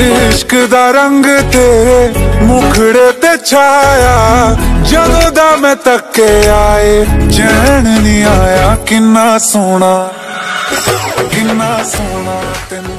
ਇਸ਼ਕ ਦਾ ਰੰਗ ਤੇ ਮੁਖੜੇ ਤੇ ਛਾਇਆ। ਜਦੋਂ ਦਾ ਮੈਂ ਤੱਕੇ ਆਏ, ਚੈਨ ਨਹੀਂ ਆਇਆ। ਕਿੰਨਾ ਸੋਹਣਾ ਕਿੰਨਾ ਸੋਹਣਾ ਤੈਨੂੰ